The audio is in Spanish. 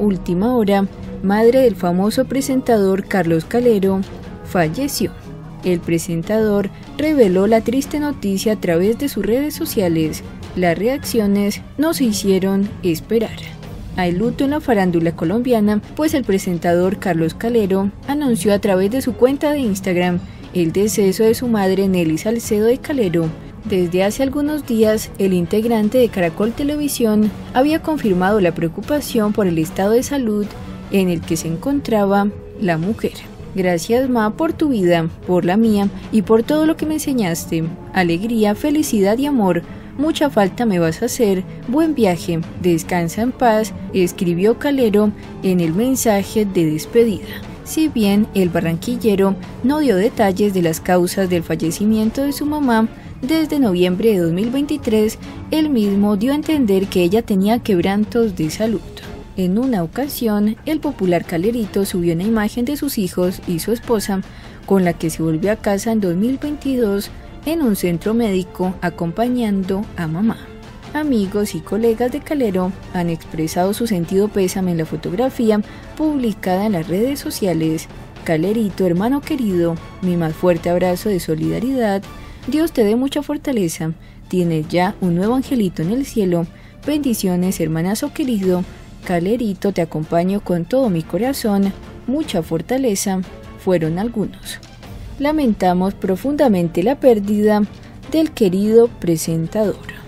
Última hora, madre del famoso presentador Carlos Calero, falleció. El presentador reveló la triste noticia a través de sus redes sociales. Las reacciones no se hicieron esperar. Hay luto en la farándula colombiana, pues el presentador Carlos Calero anunció a través de su cuenta de Instagram el deceso de su madre Nelly Salcedo de Calero. Desde hace algunos días, el integrante de Caracol Televisión había confirmado la preocupación por el estado de salud en el que se encontraba la mujer. Gracias, Ma, por tu vida, por la mía y por todo lo que me enseñaste. Alegría, felicidad y amor. Mucha falta me vas a hacer. Buen viaje. Descansa en paz, escribió Calero en el mensaje de despedida. Si bien el barranquillero no dio detalles de las causas del fallecimiento de su mamá, desde noviembre de 2023, él mismo dio a entender que ella tenía quebrantos de salud. En una ocasión, el popular Calerito subió una imagen de sus hijos y su esposa, con la que se volvió a casa en 2022 en un centro médico acompañando a mamá. Amigos y colegas de Calero han expresado su sentido pésame en la fotografía publicada en las redes sociales. Calerito, hermano querido, mi más fuerte abrazo de solidaridad. Dios te dé mucha fortaleza. Tienes ya un nuevo angelito en el cielo. Bendiciones, hermanazo querido. Calerito, te acompaño con todo mi corazón, mucha fortaleza, fueron algunos. Lamentamos profundamente la pérdida del querido presentador.